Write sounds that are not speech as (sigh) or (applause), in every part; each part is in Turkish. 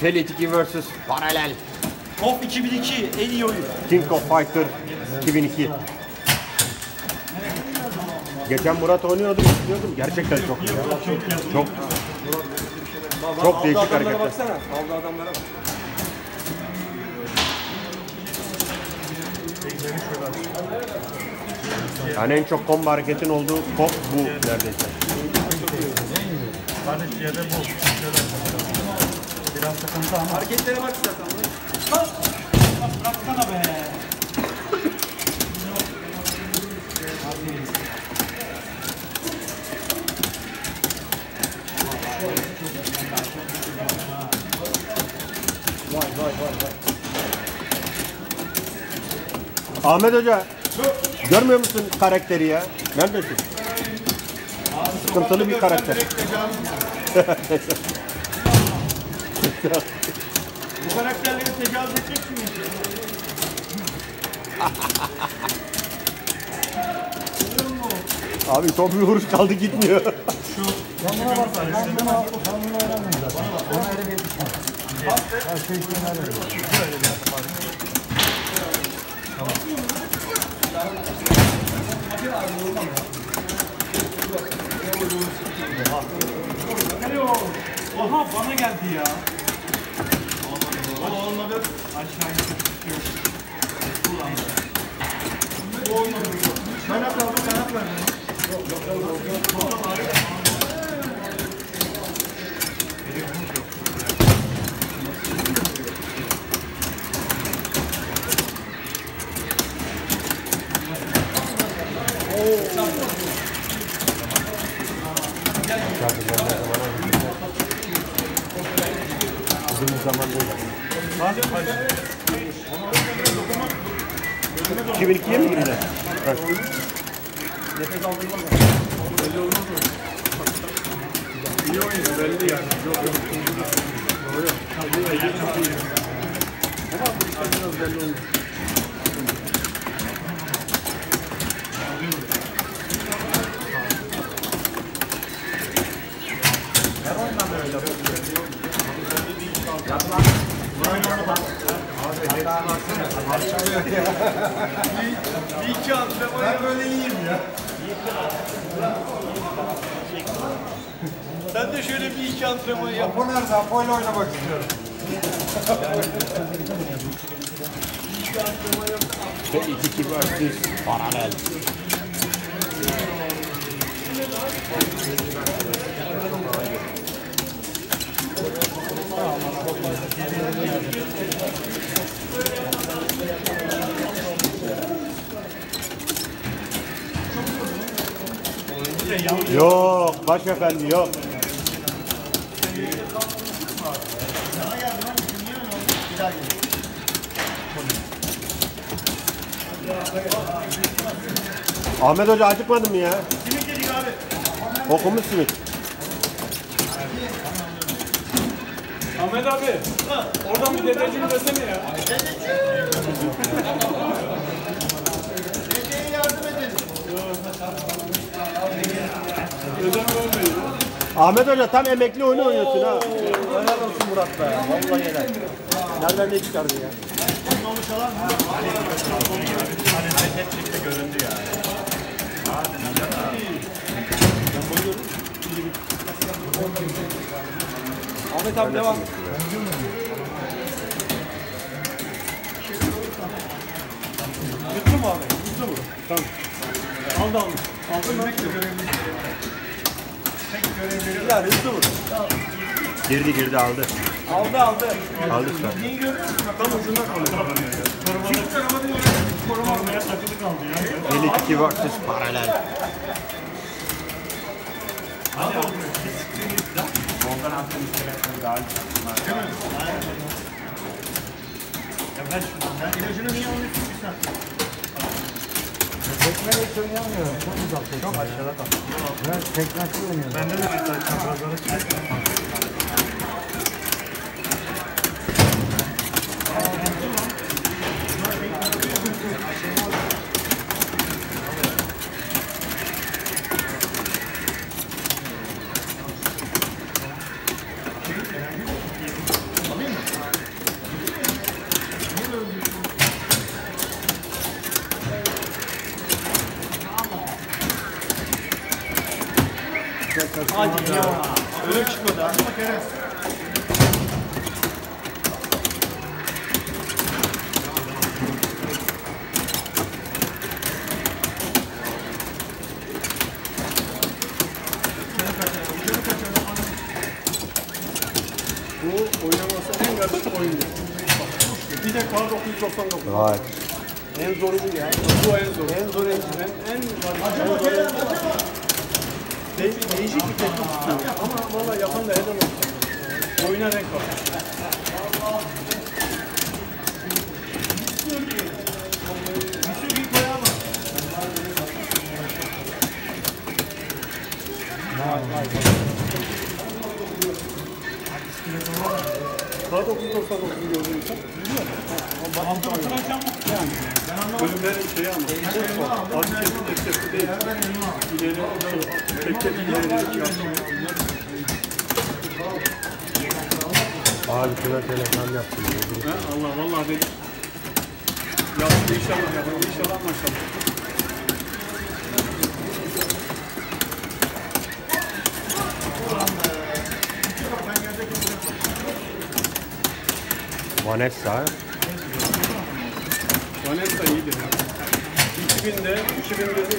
Felix 2 vs Paralel. KOF 2002 en iyi oyun. King of Fighter 2002. Geçen Murat oynuyordu, izliyordum. Gerçekten çok iyi. ya. Çok çok değişik hareketler. baksana. Aldı adamlara bak. Yani en çok combo hareketin olduğu kop bu neredeyse. Kardeş yerde bu. Şöyle. Biraz sıkıntı ama. Hareketlere bak zaten. Bıraksana be. Ahmet Hoca, görmüyor musun karakteri ya? Neredesin? Sıkıntılı bir karakter. Bu karakterleri tecavüz edeceksin ya. Abi son bir vuruş kaldı gitmiyor. Ben buna bak, ben buna, ben buna oynamıyorum zaten. Ona öyle bir yetişmem. Her şey için öyle. Alo. Aha bana geldi ya. Olmadı. Olmadı. Aşağı gidiyor. Kanat aldı kanat verdi. Uzun bir zaman değil. Hadi hadi. 2002'ye mi girdi? Evet. İyi oyuncu belli yani. Bir iki antrenman Ben böyle iyiyim ya. De şöyle bir iki antrenman yap. Bu nerede? Apo'yla oynamak istiyorum. Felix 2 vs Paralel. Yok, başefendi yok. Ahmet Hoca acıkmadın mı ya? Simit yedik abi. Okumuş simit. Ahmet abi. Oradan bir dedeciğini desene ya. Dedem ölmedi. Ahmet Hoca tam emekli oyunu oynuyorsun ha. Helal olsun Murat be. Vallahi helal. Nereden ne çıkardı ya? Hani set çıktı göründü ya. Ahmet abi devam. Yuttu mu abi? Yuttu mu? Tamam. Aldı aldı. Aldı mı? Ya yuttu mu? Girdi girdi aldı. Aldı aldı. Aldı işte. Neyi görüyor musun? Tam ucundan kalıyor. Çift tarafa diyor. Korumaya takılı kaldı ya. Felix 2 vs Paralel. Volkan attığım iskeletleri daha Ya ben şunu, ilacını niye alıyorsun ki sen? Tekmeyle hiç oynayamıyorum. Çok uzak. Çok aşağıda kal. Ben tekmekli oynuyorum. Bende de bir tane çaprazları çıktı. Hadi ya. Öyle çıkmadı ha. Bu oynaması en karışık oyun. Bir de kar 999. Vay. En zoru bu ya. Bu en zoru. En zoru en en en zoru. De, değişik bir teknik istiyor. Ama valla yapan da helal olsun. Oyuna renk var. Bir sürü koyar mı? Kar 999'u gördüğün için. Bölümlerin şeyi ama. Az kesin eksesi değil. İleri tek tek ileri yaptım. Abi şuna telefon yaptım. Allah vallahi dedi. Yaptı inşallah yaptı inşallah maşallah. Vanessa. Vanessa iyidir. 2000'de, 2001'de,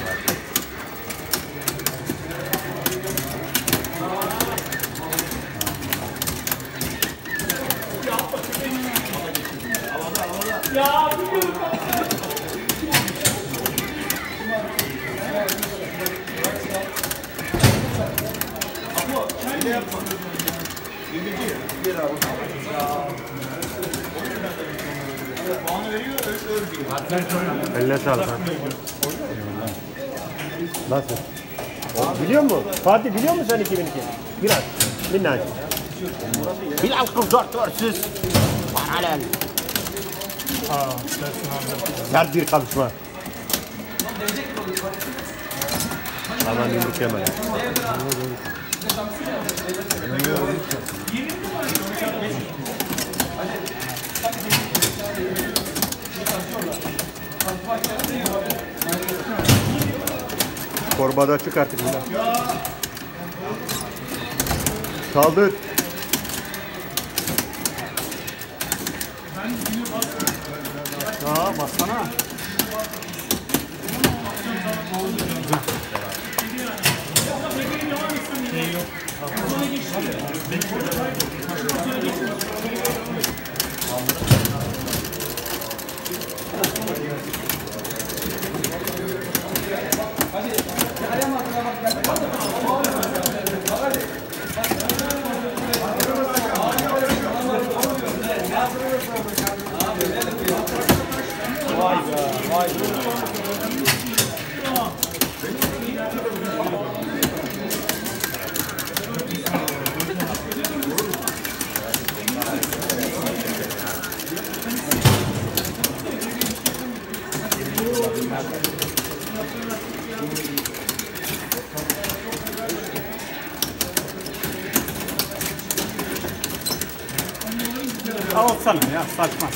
Eline sağlık. Nasıl? Biliyor musun? Fatih biliyor musun sen 2002? Biraz. Minnacık. Bilal kızartırsız. Paralel. Sert bir kapışma. Aman yumruk yeme. ya. Torbada çık artık bunlar. Kaldır. Aa bassana. Vay be, vay be. Alsana ya saçma.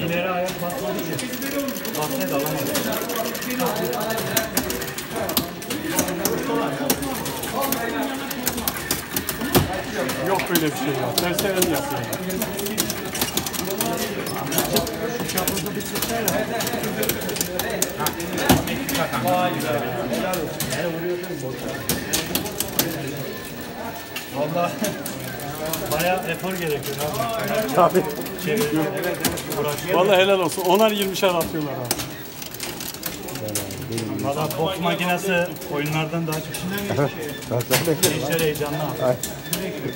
İleri ayak basmadı ki. Basket alamadı. Yok böyle bir şey ya. El yapıyor. Valla bayağı efor gerekiyor abi. Tabii. Çeviriyor. Vallahi helal olsun. Onar 20'şer atıyorlar abi. Valla boks makinesi oyunlardan daha çok. Gençler heyecanlı abi.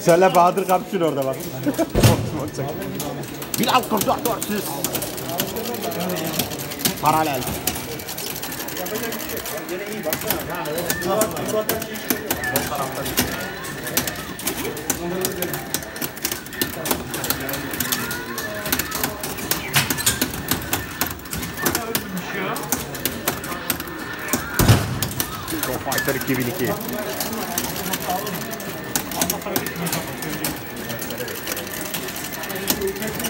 Söyle Bahadır kapışın orada bak. Bilal 44 400. Paralel. Go Fighter 2002.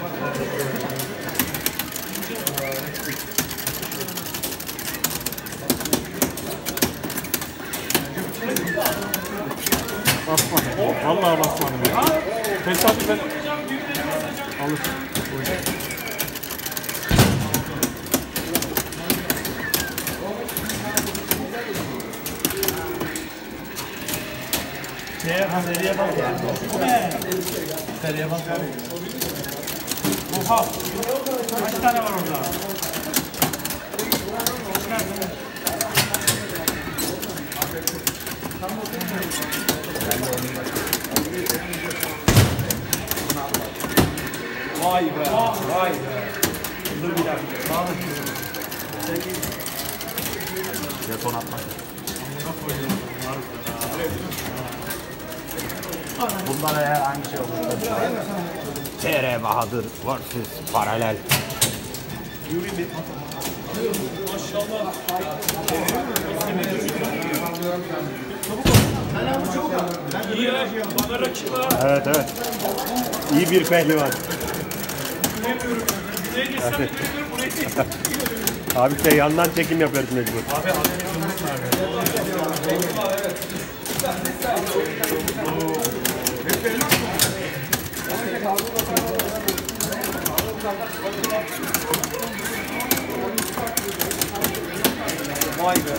Basmadım. Vallahi basmadım ya. Tesadüfen alır. Şeye, seriye bak. Seriye bak. Oha. Kaç tane var orada? Vay be. Vay be. Dur bir dakika. Jeton atmak. Bundan eğer hangi şey olursa. TR Bahadır vs. Paralel. Evet evet. İyi bir pehlivan. De (laughs) Abi şey yandan çekim yapıyoruz mecbur. Vay be.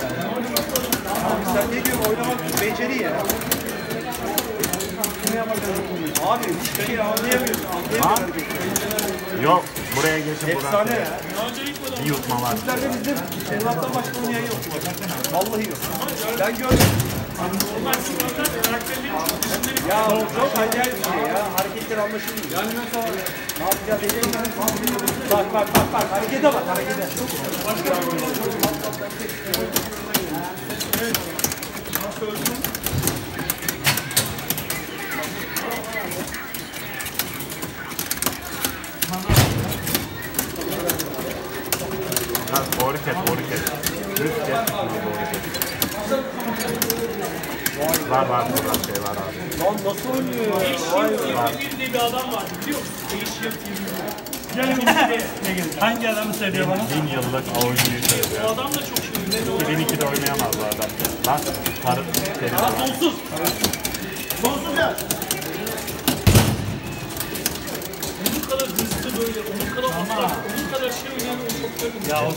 Abi sen ne diyorsun oynamak beceri ya. Abi hiçbir şey anlayamıyorsun. Anlayamıyorum. Yok buraya geçin Efsane ya. Bir yutma var. Bizlerde bizde Murat'tan başka oynayan yok. Vallahi yok. Ben gördüm. Ya çok acayip bir şey ya. Hareketler anlaşılmıyor. Yani mesela. Bak bak bak bak harekete bak harekete. Ha, doğru kes, doğru kes. Düz kes, doğru kes. Var var burada şey var abi. Lan nasıl oynuyor be. bir diye bir adam var biliyor musun? Gelin bizi Hangi adamı söylüyor bana? Bin yıllık oyuncuyu O söylüyor. adam da çok şey. 2002'de oynayamaz bu adam. Bak, karı seri var. Sonsuz. Sonsuz ya. Onun kadar hızlı böyle, onun kadar uzak, onun kadar şey oynayan o çok görmedim. Ya o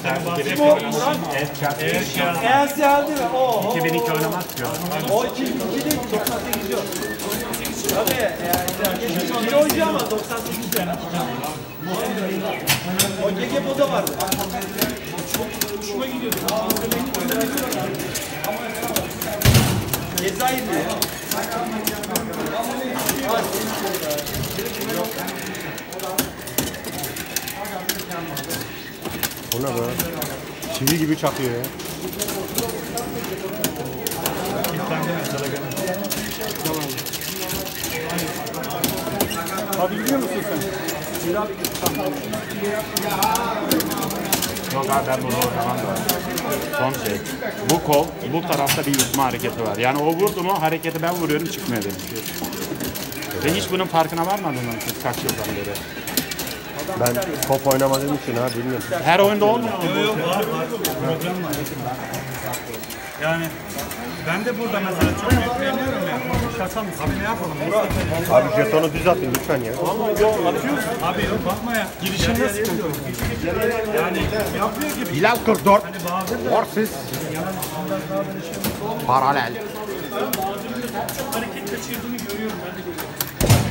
Kim o? oyun. Murat? Erkek Eğer ki Eğer geldi mi? Oo. 2002 oynamaz ki o. O 2002 değil 98 yok. Tabii yani. Bir oyuncu ama 98 yani. O Gegemo'da vardı. Hoşuma gidiyordu. Cezayirli. Bu ne be? Çivi gibi çakıyor ya. Abi biliyor musun sen? Yok abi ben bunu oynamam da. Son şey. Bu kol, bu tarafta bir yutma hareketi var. Yani o vurdu mu hareketi ben vuruyorum çıkmıyor benim. Ve hiç bunun farkına varmadın mı kaç yıldan beri? Ben top oynamadığım için ha bilmiyorum. Her oyunda olmuyor mu? Yok var var. Program var. Yani ben de burada mesela çok etkileniyorum ya. Şaka mı? Abi ne yapalım? Abi jetonu düz atın lütfen ya. Abi yok bakma ya. Girişinde sıkıntı. Yani yapıyor gibi. Bilal 44. Hani bazı Horses. Paralel. Hareket kaçırdığını görüyorum ben de görüyorum.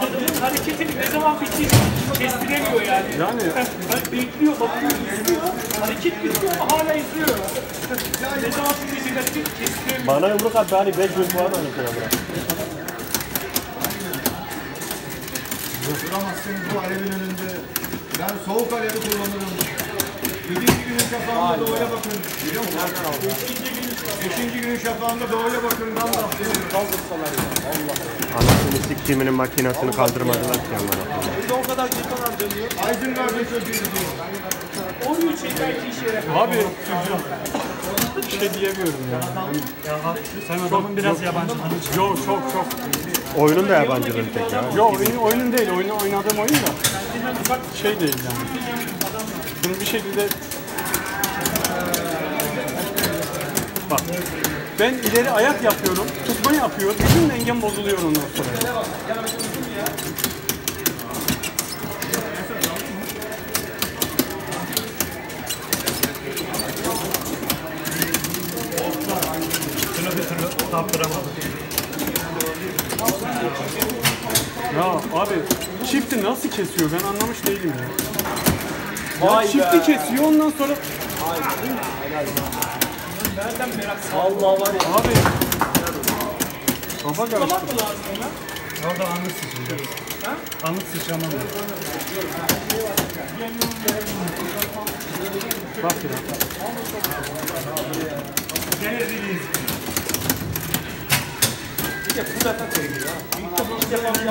adamın hareketini ne zaman bittiğini kestiremiyor yani. Yani hani bekliyor, bakıyor, izliyor. Hareket bitiyor ama hala izliyor. ne zaman bittiğini kestiremiyor. Bana yumruk at bari 5 bin puan alayım sana bırak. Duramazsınız bu alevin önünde. Ben soğuk alevi kullanırım. Yedinci günün şafağında doğuya bakın. Biliyor musun? Beşinci günün şafağında doğuya bakın. Ben de kaldırsalar ya. Anasını siktiğiminin makinesini kaldırmadılar ki amına. Aydın verdi sözü. 13 şey belki işe yarar. Abi bir şey diyemiyorum ya. sen adamın biraz yabancı. Yok çok çok. Oyunun da yabancılığını tek ya. Yok oyun, oyunun değil. Oyunu oynadığım oyun da şey değil yani. Bunu bir şekilde Bak ben ileri ayak yapıyorum, tutma yapıyor, bütün dengem bozuluyor ondan sonra. Şunu bir türlü taptıramadım. Ya abi çifti nasıl kesiyor ben anlamış değilim ya. Ya çifti kesiyor ondan sonra Allah var ya. abi kafa karıştı. Bakmak mı lazım ona? Orada anlık sıçrıyor. Anlık sıçrama var. Bak ya. Gene reis.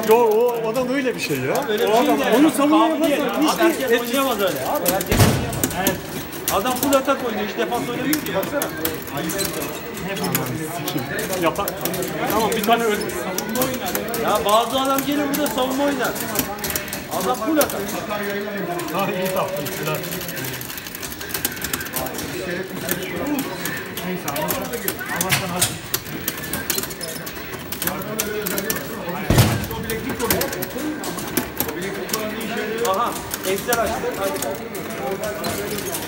Yo o, o da öyle bir şey ya. o adam onu savunma yaparsan hiç. Herkes oynayamaz öyle abi. Herkes oynayamaz. Adam full atak oynuyor. Hiç defans oynamıyor ki. Baksana. Yapar. Tamam bir tane öldü. Ya bazı adam gelir burada savunma oynar. Adam full atak. Ha iyi. Helal. Neyse Allah'tan, hadi. Aha. Ejder açtı. Hadi.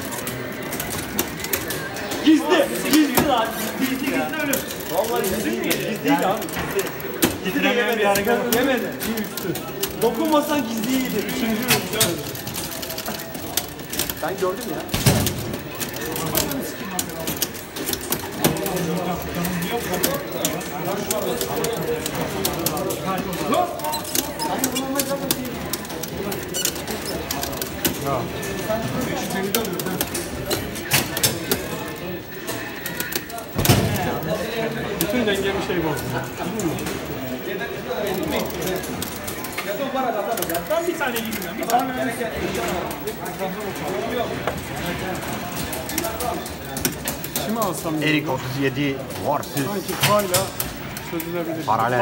Gizli. Gizli lan. Gizli gizli ölüm. Vallahi gizli mi? Gizli değil abi. Gizli. Gizli Titremeyen bir hareket. Yemedi. Bir üstü. Dokunmasan gizli iyiydi. Üçüncü ürün. Ben gördüm ya. Bütün dengemi şey bozdu. Ben bir tane gideyim ben. Bir tane. Kimi alsam ya? Erik 37 Horses. Sanki payla çözülebilir. Paralel.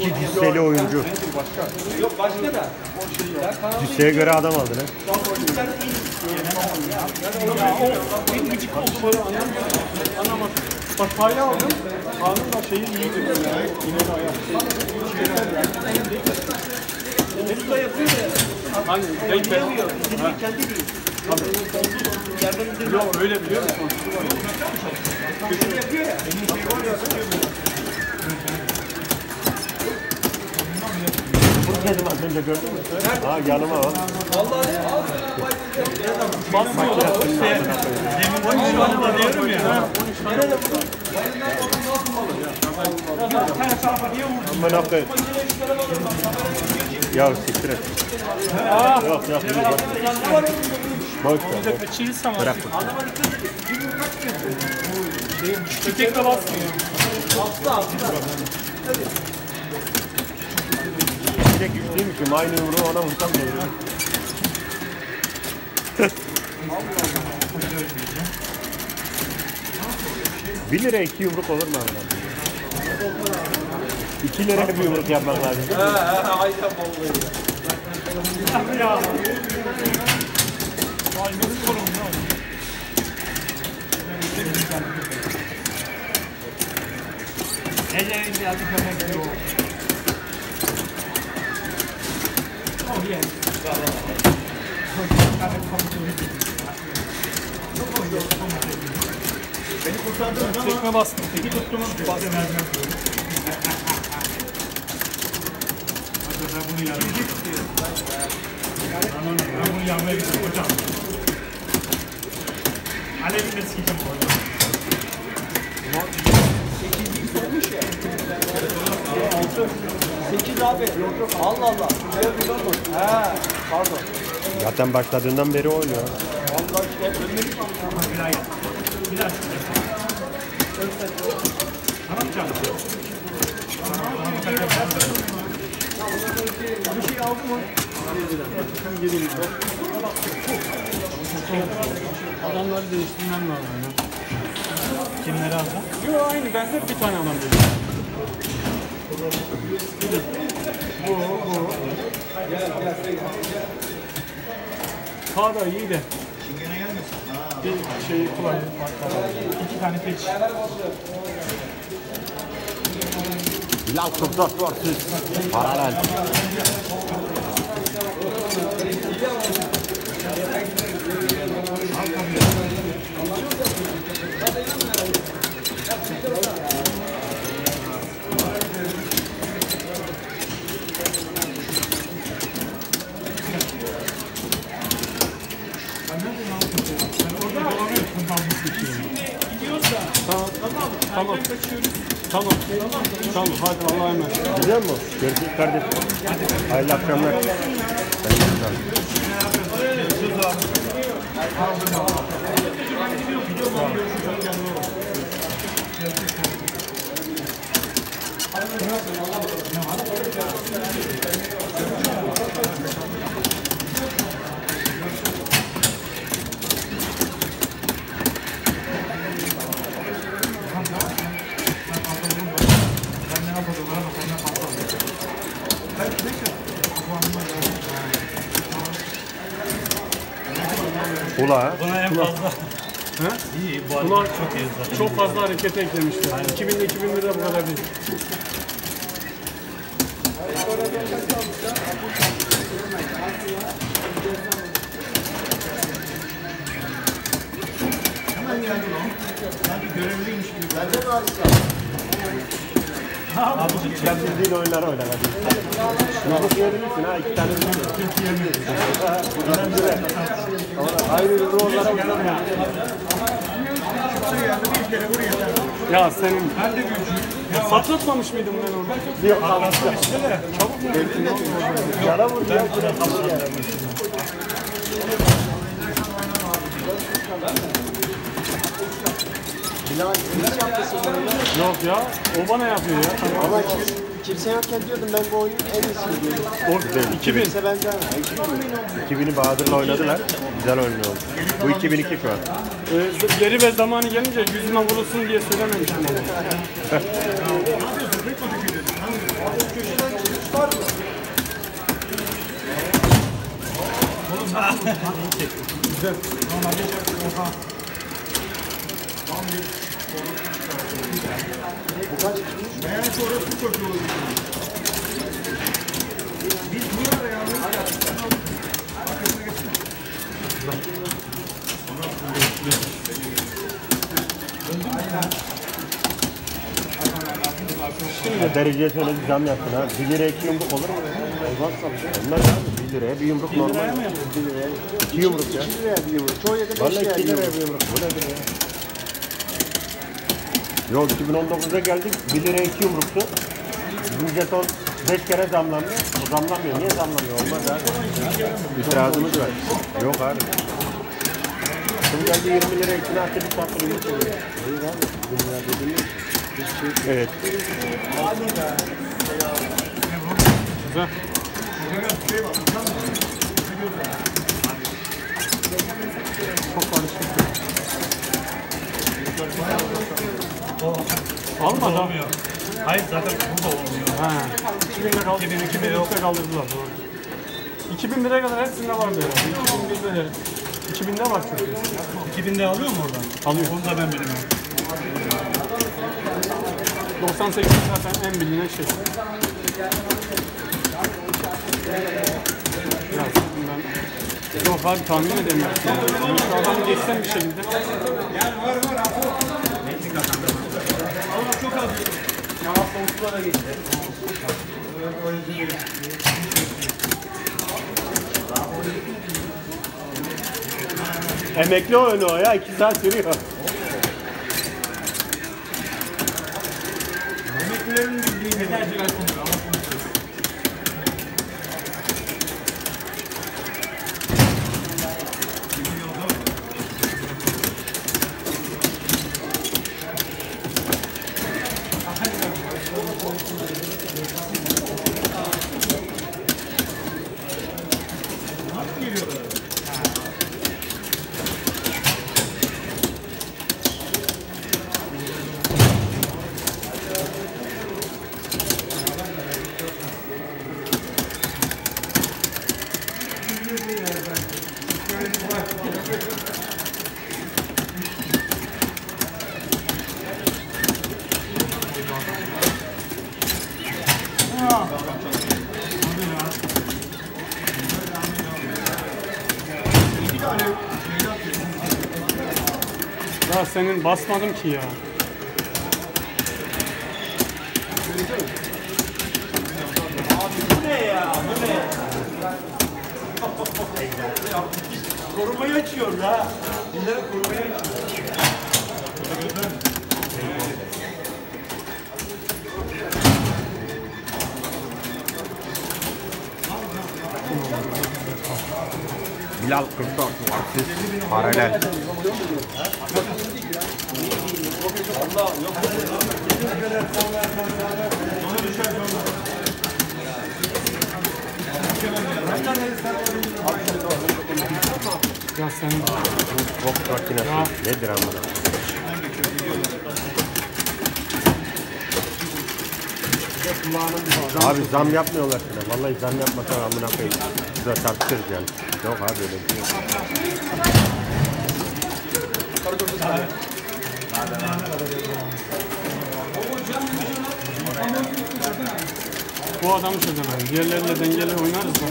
İki cüsseli oyuncu. Yok başka da. Cüsseye göre adam aldı lan. Anlamadım. Bak payla aldım. Kanun da şeyi iyiydi. İleri ayak. Mesut da yapıyor ya. Hangi? Denk ben. Gizli kendi değil. Yok öyle biliyor musun? Bunu dedim az önce gördün mü? Ha yanıma al. Basmıyor. İşte demin 13 tane var diyorum ya. 13 tane de burada. Bayılmaya bakın nasıl olur ya. Sen çarpa niye vurdun? Amına koyayım. Ya siktir et. Yok yok yok. Boş ver. Kaçırırsam Bırak. Adama dikkat edin. Bir kaç geçiyor? Çiçek de basmıyor. Bastı abi. Çiçek güçlüymüşüm. Aynı yumruğu ona vursam geliyor. Allah (laughs) Allah. (laughs) 1 lira 2 yumruk olur mu abi? 2 lira bir yumruk yapmak lazım. He he aynen vallahi. Ya. Vay ne korum ya. Ece indi artık köpek gibi Oh yeah. Çok komik komik. Çok komik komik. Tekme bastım. Peki tuttum. Bastım. Ben bunu yanmaya gidiyorum hocam. Alevini de sikeceğim hocam. Zaten başladığından beri oynuyor. Bir daha yap. Bir daha. Tamam canım. Adamları değiştirmem lazım ya. Kimleri alacağım? Yok aynı ben hep bir tane adam dedim. Sağ da iyi de. Bir şey kolay. İki tane peç. Bilal 44 vs. Paralel. Tamam. Tamam. Tamam hadi Allah'a emanet. Biliyor musun? Görüşürüz kardeşim. Hayırlı akşamlar. Hayırlı akşamlar. Ula ha? Buna en fazla. Ha? İyi, bu arada Ulan çok iyi zaten. çok fazla hareket eklemişler. 2000 ile 2000 lira bu kadar değil. Hemen geldi lan. Sanki görevliymiş gibi. Bence mi Sen bildiğin oyunları oyna hadi. Yumruk yiyebilirsin ha iki tane yumruk. Buradan güzel. Aynı yumruğu onlara ya. Senin... Ben de patlatmamış mıydım ben orada? Yok anlatsana. Çabuk mu? Yara vurdu ya. Yok ya. O bana yapıyor ya. Tamam. Ama kim, kimse yokken diyordum ben bu oyunun en iyisini diyordum. O değil. 2000. Kimse benden. 2000'i Bahadır'la oynadılar. Güzel oynuyor. Bu 2002 şu an. Ee, yeri ve zamanı gelince yüzüme vurulsun diye söylememiştim onu. Meğerse orası çocuğu. Biz niye arayalım? Arkasına Ya dereceye şöyle bir zam yaptın ha. 1 liraya 2 yumruk olur mu? Olmaz tabii. Olmaz abi. 1 liraya 1 yumruk normal. 1 liraya 2 yumruk ya. 2 liraya 1 yumruk. Çoğu yakında 2 liraya 1 yumruk. Bu nedir ya? Yok 2019'a geldik 1 liraya 2 yumruktu. Bu jeton 5 kere zamlandı. O zamlanmıyor. Niye zamlanıyor? Olmaz abi. İtirazımız var. Yok abi. Şimdi geldi 20 liraya içine attı bir tatlı yumruk oluyor. Hayır abi. Dünya dediğin. Evet. Güzel. Çok karışık. Almadı. Olmuyor. Hayır zaten burada olmuyor. Ha. 2000 lira kaldı. 2000 2000 lira kaldırdılar. Doğru. 2000 liraya kadar hepsinde vardı herhalde. 2000 lira. 2000'de var çünkü. 2000'de alıyor mu oradan? Alıyor. Onu da ben bilmiyorum. 98 zaten en bilinen şey. Ya ben Yok abi tahmin edemiyorum. Yani şu adamı geçsem bir şekilde. Emekli oyunu o ya. 2 saat sürüyor. Emeklilerin bildiği enerjiler konuyor ama Ya senin basmadım ki ya. Korumayı açıyor ha. Dillere korumayı açıyor. Bilal 44 Marksist paralel. Ya sen Boks makinesi nedir amına? Abi zam yapmıyorlar sana. Vallahi zam yapmasa amına koyayım. Şurada tartışırız yani. Yok abi öyle bir şey yok. bu adamı çözemedim. Diğerleriyle dengeli oynarız da.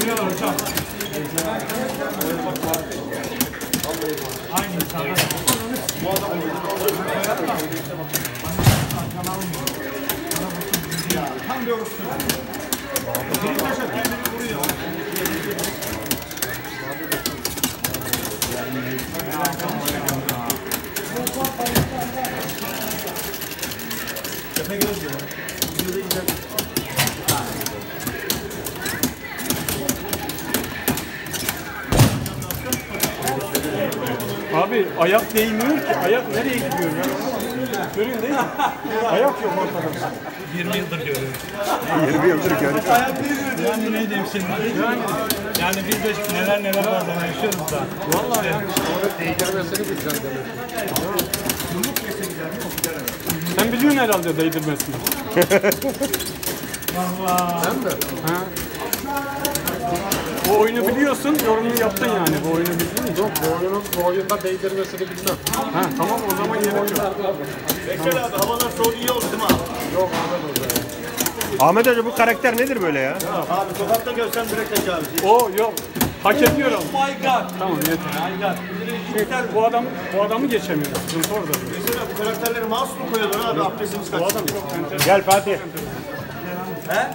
Biliyorlar hocam. Aynı insanlar. Tam bir orospu. Bir taşa kendini vuruyor. Abi ayak değmiyor ki. Ayak nereye gidiyor ya? Görüyorsun değil mi? (laughs) Ayak yok ortada. 20 yıldır görüyorum. 20 yıldır görüyorum. Yani ne diyeyim şimdi? Yani, yani biz de neler neler bazen yaşıyoruz da. Vallahi yani. Sen biliyorsun herhalde değdirmesini. Valla. Ha? Bu oyunu biliyorsun, yorumunu yaptın yani. Bu oyunu bildin mi? Yok, Bu oyunun bu oyunda değdirmesini bilmem. ha, tamam o zaman gerek yok. Bekir abi havalar soğudu iyi oldu değil mi abi? Ahmet Hoca bu karakter nedir böyle ya? Abi sokakta görsem direkt tecavüz. O yok. Hak ediyor ama. My God. Tamam yeter. My God. Yeter bu adam bu adamı geçemiyor. Sıkıntı orada. Mesela bu karakterleri mouse mu koyuyorlar abi abdestimiz kaçtı. Gel Fatih. He?